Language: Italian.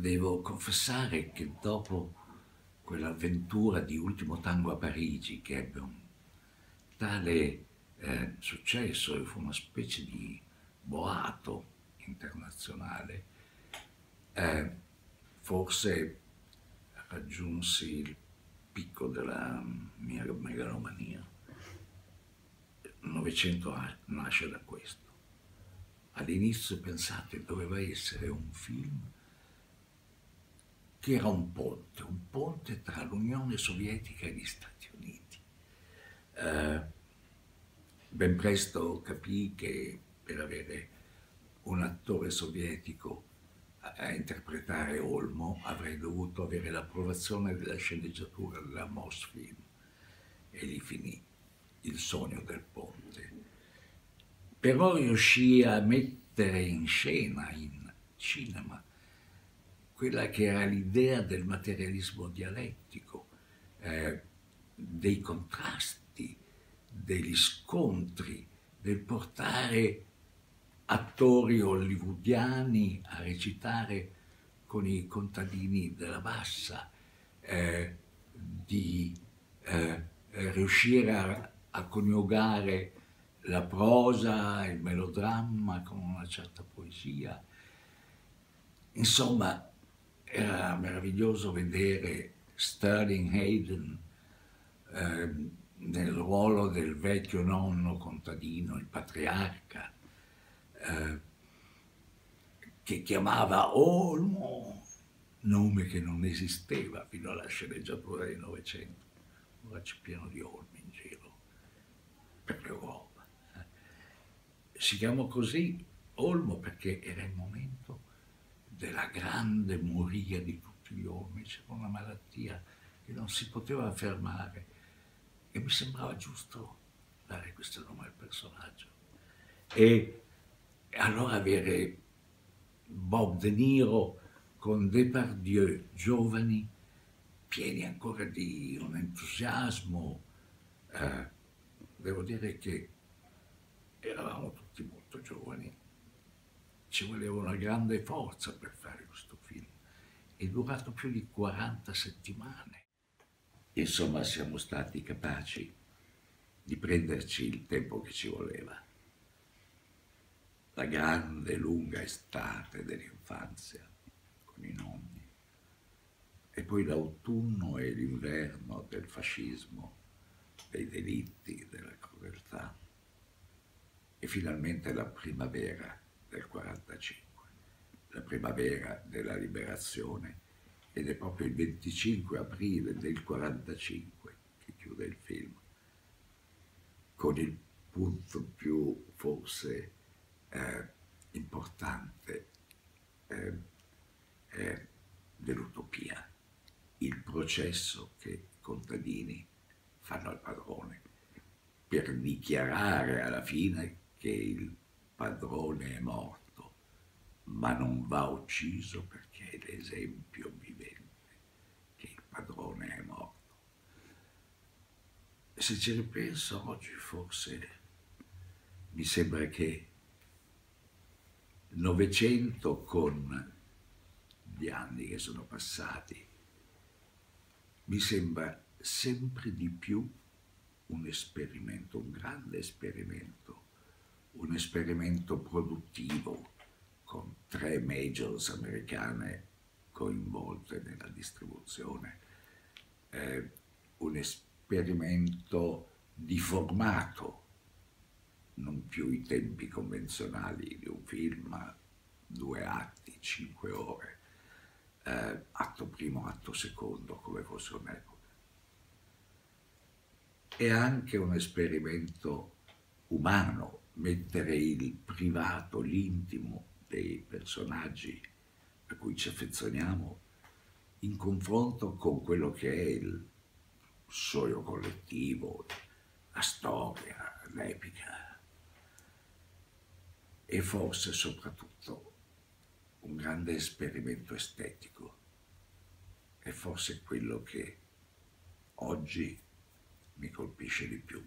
devo confessare che dopo quell'avventura di Ultimo Tango a Parigi, che ebbe un tale eh, successo e fu una specie di boato internazionale, eh, forse raggiunsi il picco della mia megalomania. Il Novecento nasce da questo. All'inizio pensate doveva essere un film che era un ponte, un ponte tra l'Unione Sovietica e gli Stati Uniti. Eh, ben presto capì che per avere un attore sovietico a interpretare Olmo avrei dovuto avere l'approvazione della sceneggiatura della Mosfilm e lì finì il sogno del ponte. Però riuscì a mettere in scena, in cinema, quella che era l'idea del materialismo dialettico, eh, dei contrasti, degli scontri, del portare attori hollywoodiani a recitare con i contadini della bassa, eh, di eh, riuscire a, a, coniugare la prosa, il melodramma con una certa poesia. Insomma, era meraviglioso vedere Sterling Hayden eh, nel ruolo del vecchio nonno contadino, il patriarca, eh, che chiamava Olmo, nome che non esisteva fino alla sceneggiatura del Novecento. Ora c'è pieno di Olmi in giro per l'Europa. Si chiamò così Olmo perché era il momento della grande moria di tutti gli uomini, c'era una malattia che non si poteva fermare e mi sembrava giusto dare questo nome al personaggio. E allora avere Bob De Niro con Depardieu giovani, pieni ancora di un entusiasmo, eh, devo dire che eravamo tutti molto giovani, ci voleva una grande forza per fare questo film, è durato più di 40 settimane. Insomma siamo stati capaci di prenderci il tempo che ci voleva. La grande lunga estate dell'infanzia con i nonni. E poi l'autunno e l'inverno del fascismo, dei delitti, della crudeltà. E finalmente la primavera del 45, la primavera della liberazione ed è proprio il 25 aprile del 45 che chiude il film con il punto più forse eh, importante eh, eh, dell'utopia, il processo che i contadini fanno al padrone per dichiarare alla fine che il padrone è morto, ma non va ucciso perché è l'esempio vivente che il padrone è morto. Se ci ripenso oggi forse mi sembra che Novecento con gli anni che sono passati, mi sembra sempre di più un esperimento, un grande esperimento, un esperimento produttivo con tre majors americane coinvolte nella distribuzione, eh, un esperimento di formato non più i tempi convenzionali di un film, due atti, cinque ore, eh, atto primo, atto secondo, come fosse un'epoca. È anche un esperimento umano mettere il privato, l'intimo dei personaggi a cui ci affezioniamo in confronto con quello che è il sogno collettivo, la storia, l'epica e forse soprattutto un grande esperimento estetico. È forse quello che oggi mi colpisce di più.